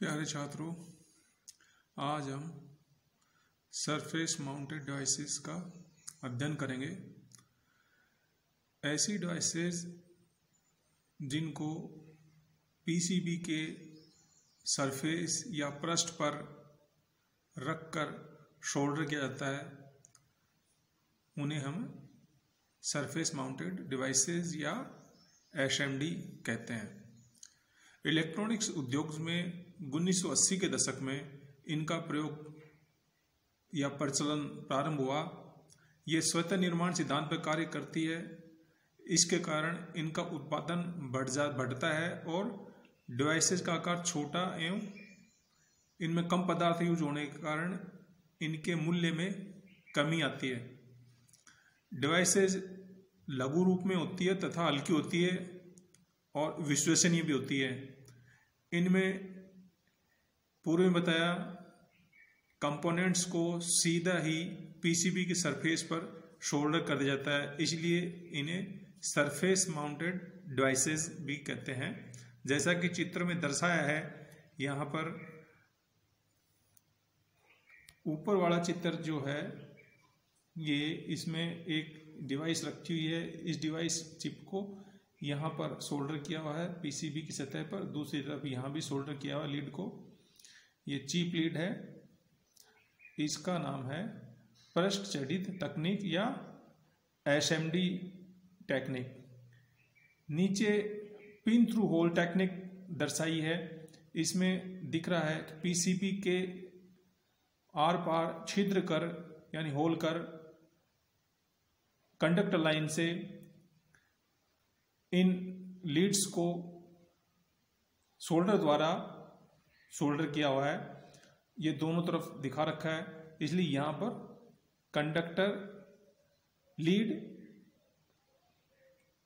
प्यारे छात्रों, आज हम सरफेस माउंटेड डिवाइसेस का अध्ययन करेंगे। ऐसी डिवाइसेस जिनको पीसीबी के सरफेस या पृष्ठ पर रखकर शोल्डर किया जाता है, उन्हें हम सरफेस माउंटेड डिवाइसेस या एसएमडी कहते हैं। इलेक्ट्रॉनिक्स उद्योग में 1980 के दशक में इनका प्रयोग या प्रचलन प्रारंभ हुआ। ये स्वतः निर्माण सिद्धांत पर कार्य करती है। इसके कारण इनका उत्पादन बढ़ जा, बढ़ता है और डिवाइसेस का आकार छोटा एवं इनमें कम पदार्थ यूज़ होने के कारण इनके मूल्य में कमी आती है। डिवाइसेस लघु रूप में होती है तथा हल्की होती है और विश्वसनीय भी होती है। इनमें पूर्व में बताया कंपोनेंट्स को सीधा ही पीसीबी की सरफेस पर शोल्डर कर दिया जाता है। इसलिए इन्हें सरफेस माउंटेड डिवाइसेस भी कहते हैं। जैसा कि चित्र में दर्शाया है, यहाँ पर ऊपर वाला चित्र जो है, ये इसमें एक डिवाइस रखी हुई है। इस डिवाइस चिप को यहाँ पर सोल्डर किया हुआ है पीसीबी की सतह पर। दूसरी तरफ़ यहाँ भी सोल्डर किया हुआ लीड को। ये चीप लीड है। इसका नाम है पृष्ठ चढ़ित तकनीक या एस एम डी टेक्निक। नीचे पिन थ्रू होल टेक्निक दर्शाई है। इसमें दिख रहा है पीसीबी के आर पार छिद्र कर, यानी होल कर, कंडक्टर लाइन से इन लीड्स को शोल्डर द्वारा शोल्डर किया हुआ है। ये दोनों तरफ़ दिखा रखा है। इसलिए यहाँ पर कंडक्टर लीड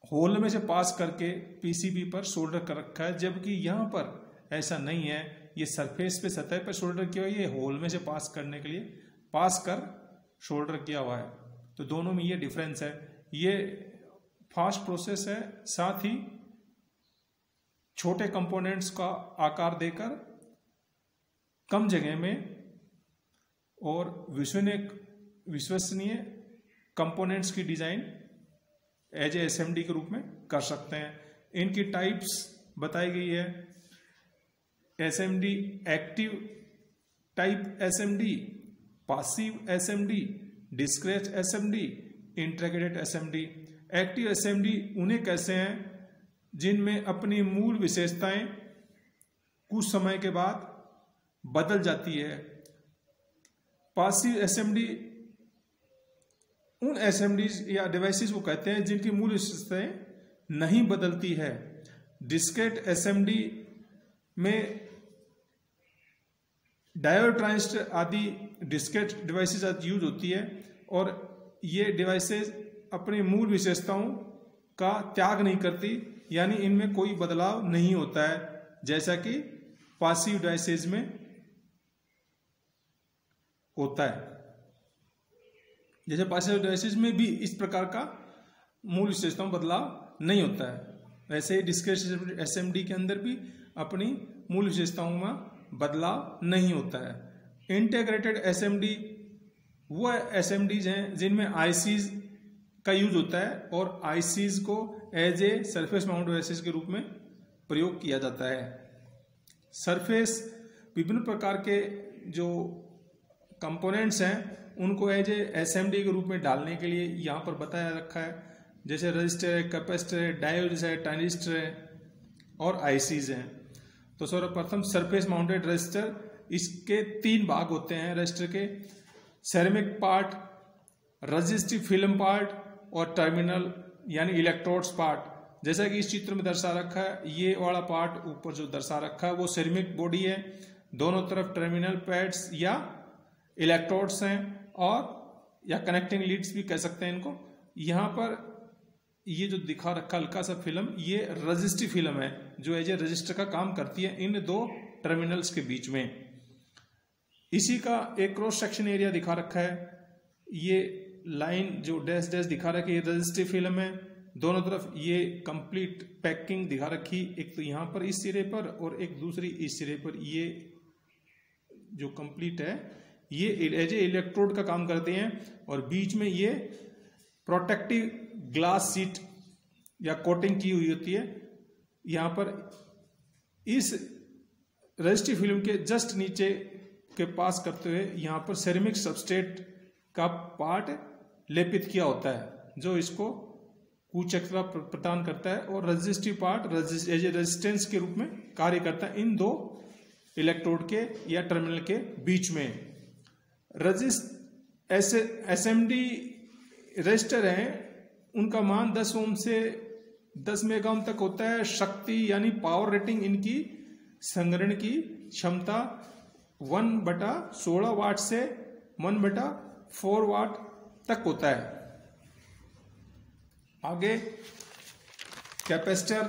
होल में से पास करके पीसीबी पर शोल्डर कर रखा है, जबकि यहाँ पर ऐसा नहीं है। ये सरफेस पे सतह पर शोल्डर किया हुआ है। ये होल में से पास करने के लिए पास कर शोल्डर किया हुआ है। तो दोनों में ये डिफरेंस है। ये फास्ट प्रोसेस है, साथ ही छोटे कंपोनेंट्स का आकार देकर कम जगह में और विश्वसनीय विश्वसनीय कंपोनेंट्स की डिज़ाइन एज ए एसएमडी के रूप में कर सकते हैं। इनकी टाइप्स बताई गई है। SMD active type SMD passive SMD discrete SMD integrated SMD active assembly उन्हें कैसे हैं? जिनमें अपनी मूल विशेषताएँ कुछ समय के बाद बदल जाती है। पासिव असेंबली उन असेंबलीज या डिवाइसेस को कहते हैं जिनकी मूल विशेषताएँ नहीं बदलती है। डिस्केट असेंबली में ट्रांजिस्टर आदि डिस्केट डिवाइसेस यूज़ होती है और ये डिवाइसेस अपनी मूल विशेषताओं का त्याग नहीं करती, यानी इनमें कोई बदलाव नहीं होता है, जैसा कि पासिव डाइसेज में होता है। जैसे पासिव डाइसेज में भी इस प्रकार का मूल विशेषताओं बदलाव नहीं होता है। वैसे ही डिस्क्रेट एस के अंदर भी अपनी मूल विशेषताओं में बदलाव नहीं होता है। इंटेग्रेटेड एस वह एस एम हैं जिनमें आईसीज का यूज़ होता है और आईसीज को as a surface mount devices के रूप में प्रयोग किया जाता है। सरफेस विभिन्न प्रकार के जो कंपोनेंट्स हैं, उनको एज ए एसएमडी के रूप में डालने के लिए यहाँ पर बताया रखा है। जैसे रजिस्टर है कैपेसिटर है डायोड्स है ट्रांजिस्टर है और आईसीज हैं। तो सर्वप्रथम सरफेस माउंटेड रजिस्टर इसके तीन भाग होते हैं रजिस्टर के। Ceramic part resistive film part और टर्मिनल यानी इलेक्ट्रोड्स पार्ट जैसा कि इस चित्र में दर्शा रखा है, ये वाला पार्ट ऊपर जो दर्शा रखा है, वो सेरेमिक बॉडी है। दोनों तरफ़ टर्मिनल पैड्स या इलेक्ट्रोड्स हैं और, या कनेक्टिंग लीड्स भी कह सकते हैं इनको। यहाँ पर ये जो दिखा रखा हल्का सा फ़िल्म, ये रजिस्ट्री फ़िल्म है, जो एज ए रजिस्टर का काम करती है इन दो टर्मिनल्स के बीच में। इसी का एक क्रॉस सेक्शन एरिया दिखा रखा है। ये लाइन जो डैश डैश दिखा रहा है, ये रजिस्ट्री फ़िल्म है। दोनों तरफ़ ये कंप्लीट पैकिंग दिखा रखी, एक तो यहाँ पर इस सिरे पर और एक दूसरी इस सिरे पर। ये जो कंप्लीट है ये एज ए इलेक्ट्रोड का काम करते हैं और बीच में ये प्रोटेक्टिव ग्लास सीट या कोटिंग की हुई होती है। यहाँ पर इस रजिस्ट्री फ़िल्म के जस्ट नीचे के पास करते हुए यहाँ पर सेरेमिक सबस्टेट का पार्ट लेपित किया होता है, जो इसको कुचक्रा प्रदान करता है और resistive part as a resistance के रूप में कार्य करता है इन दो इलेक्ट्रोड के या टर्मिनल के बीच में। Resist S M D resistor है, उनका मान 10 ओम से 10 मेगा ओम तक होता है। शक्ति यानी पावर रेटिंग इनकी, संग्रहण की क्षमता वन बटा सोलह वाट से वन बटा फोर वाट तक होता है। आगे, कैपेसिटर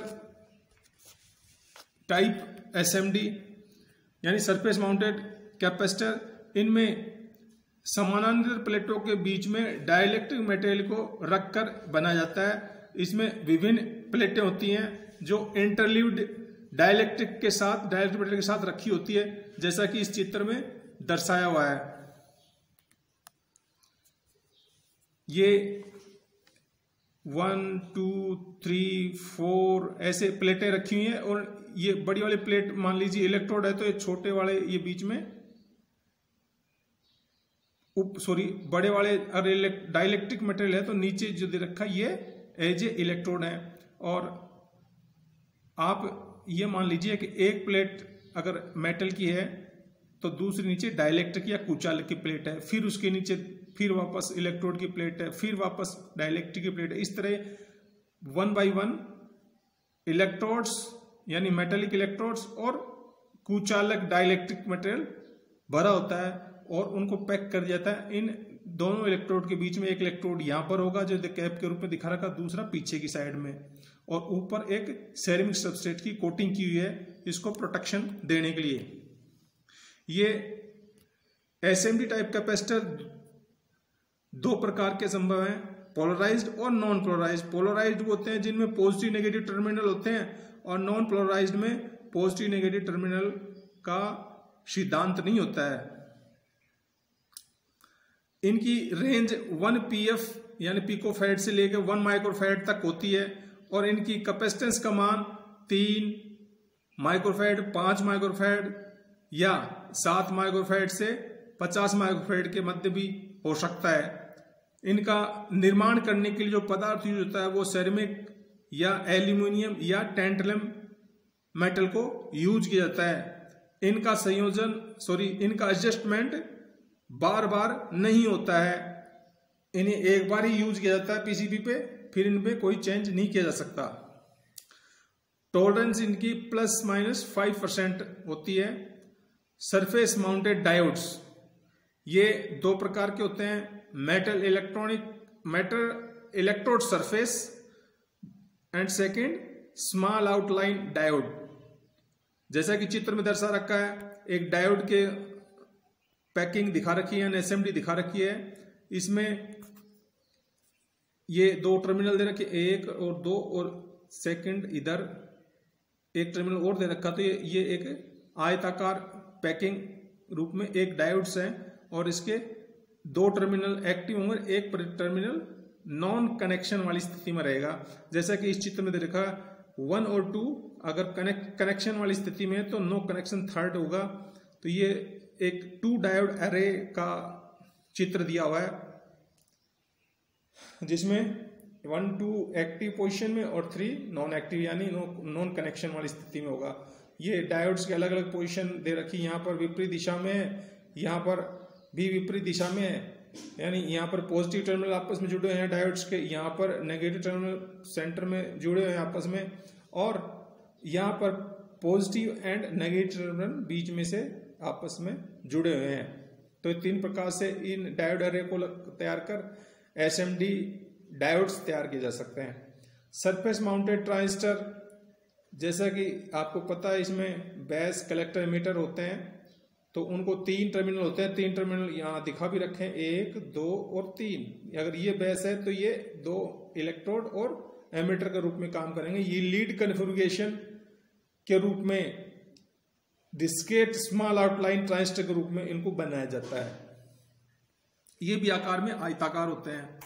टाइप एसएमडी यानी सरफेस माउंटेड कैपेसिटर इनमें समानांतर प्लेटों के बीच में डाइलेक्ट्रिक मटेरियल को रखकर बनाया जाता है। इसमें विभिन्न प्लेटें होती हैं जो इंटरल्यूड डायलेक्ट्रिक के साथ, डायलेक्ट्रिक मटेरियल के साथ रखी होती है, जैसा कि इस चित्र में दर्शाया हुआ है। ये वन, टू, थ्री, फोर ऐसे प्लेटें रखी हुई हैं और ये बड़ी वाली प्लेट, मान लीजिए, इलेक्ट्रोड है तो ये छोटे वाले ये बीच में सॉरी बड़े वाले डाइलेक्ट्रिक मटेरियल है तो नीचे जो दे रखा ये एज ए इलेक्ट्रोड है। और आप ये मान लीजिए कि एक प्लेट अगर मेटल की है तो दूसरी नीचे डायलेक्ट्रिक या कुचाल की प्लेट है। फिर उसके नीचे, फिर वापस इलेक्ट्रोड की प्लेट है, फिर वापस डायलेक्ट्रिक की प्लेट है। इस तरह वन बाय वन इलेक्ट्रोड्स यानी मेटेलिक इलेक्ट्रोड्स और कुचालक डायलेक्ट्रिक मटेरियल भरा होता है। और उनको पैक कर दिया जाता है। इन दोनों इलेक्ट्रोड के बीच में एक इलेक्ट्रोड यहाँ पर होगा जो कैप के रूप में दिखा रखा, दूसरा पीछे की साइड में। और ऊपर एक सेरेमिक सबस्ट्रेट की कोटिंग की हुई है इसको प्रोटेक्शन देने के लिए। ये एसएमडी टाइप कैपेसिटर दो प्रकार के संभव हैं पोलराइज्ड और नॉन पोलराइज्ड पोलराइज्ड होते हैं जिनमें पॉजिटिव नेगेटिव टर्मिनल होते हैं और नॉन पोलराइज्ड में पॉजिटिव नेगेटिव टर्मिनल का सिद्धांत नहीं होता है। इनकी रेंज वन पीएफ यानी पिकोफेड से लेकर वन माइक्रोफेड तक होती है और इनकी कैपेसिटेंस का मान तीन माइक्रोफेड पाँच माइक्रोफेड या सात माइक्रोफेड से पचास माइक्रोफेड के मध्य भी हो सकता है। इनका निर्माण करने के लिए जो पदार्थ यूज़ होता है वो सेरेमिक या एल्यूमिनियम या टेंटलम मेटल को यूज़ किया जाता है। इनका संयोजन सॉरी इनका एडजस्टमेंट बार बार नहीं होता है। इन्हें एक बार ही यूज़ किया जाता है पीसीबी पे, फिर इनमें कोई चेंज नहीं किया जा सकता। टॉलरेंस इनकी प्लस माइनस फाइव परसेंट होती है। सरफेस माउंटेड डायोड्स ये दो प्रकार के होते हैं। Metal electronic metal electrode surface and second small outline diode जैसा कि चित्र में दर्शा रखा है, एक डायोड के पैकिंग दिखा रखी है एसएमडी दिखा रखी है। इसमें ये दो टर्मिनल दे रखे, एक और दो और सेकंड इधर एक टर्मिनल और दे रखा। तो ये ये एक आयताकार पैकिंग रूप में एक डायोड्स है और इसके दो टर्मिनल एक्टिव होंगे, एक टर्मिनल नॉन कनेक्शन वाली स्थिति में रहेगा। जैसा कि इस चित्र में दे रखा वन और टू अगर कनेक्ट कनेक्शन वाली स्थिति में है तो नो कनेक्शन थर्ड होगा। तो ये एक टू डायोड एरे का चित्र दिया हुआ है, जिसमें वन टू एक्टिव पोजीशन में और थ्री नॉन एक्टिव यानी नॉन कनेक्शन वाली स्थिति में होगा। ये डायोड्स के अलग अलग पोजीशन दे रखी, यहाँ पर विपरीत दिशा में, यहाँ पर भी विपरीत दिशा में, यानी यहाँ पर पॉजिटिव टर्मिनल आपस में जुड़े हुए हैं डायोड्स के, यहाँ पर नेगेटिव टर्मिनल सेंटर में जुड़े हुए हैं आपस में, और यहाँ पर पॉजिटिव एंड नेगेटिव टर्मिनल बीच में से आपस में जुड़े हुए हैं। तो तीन प्रकार से इन डायोड अरे को तैयार कर एस एम डी डायोड्स तैयार किए जा सकते हैं। सरफेस माउंटेड ट्रांजिस्टर जैसा कि आपको पता है, इसमें बैस कलेक्टर मीटर होते हैं। तो उनको तीन टर्मिनल होते हैं। तीन टर्मिनल यहाँ दिखा भी रखे। एक, दो और तीन। अगर ये बैस है तो ये दो इलेक्ट्रोड और एमीटर के रूप में काम करेंगे। ये लीड कन्फिग्रेशन के रूप में डिस्केट स्मॉल आउटलाइन ट्रांजिस्टर के रूप में इनको बनाया जाता है। ये भी आकार में आयताकार होते हैं।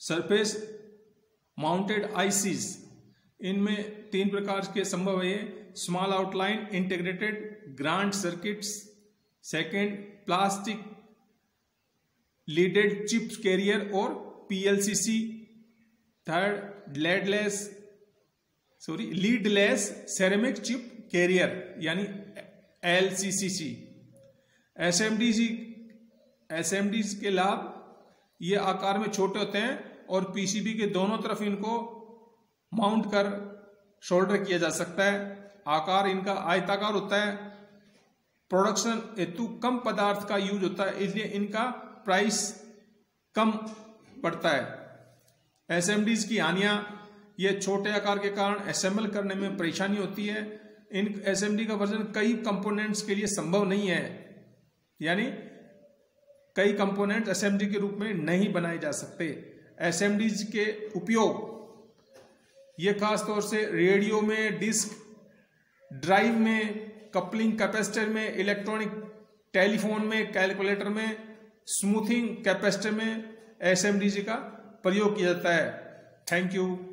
सरफेस माउंटेड आईसीज इनमें तीन प्रकार के संभव है। Small outline integrated grand circuits second plastic leaded chips carrier और PLCC third leadless sorry leadless ceramic chip carrier यानी एलसीसीसी एसएमडीसी एसएमडीज के लाभ, ये आकार में छोटे होते हैं और पीसीबी के दोनों तरफ़ इनको माउंट कर शोल्डर किया जा सकता है। आकार इनका आयताकार होता है। प्रोडक्शन हेतु कम पदार्थ का यूज़ होता है, इसलिए इनका प्राइस कम पड़ता है। एसएमडीज की हानियाँ ये छोटे आकार के कारण असेंबल करने में परेशानी होती है। इन एसएमडी का वर्जन कई कंपोनेंट्स के लिए संभव नहीं है। यानी कई कंपोनेंट एसएमडी के रूप में नहीं बनाए जा सकते। एसएमडीज के उपयोग, ये खास तौर से रेडियो में, डिस्क, ड्राइव में, कपलिंग कैपेसिटर में, इलेक्ट्रॉनिक टेलीफोन में, कैलकुलेटर में, स्मूथिंग कैपेसिटर में एस का प्रयोग किया जाता है। Thank you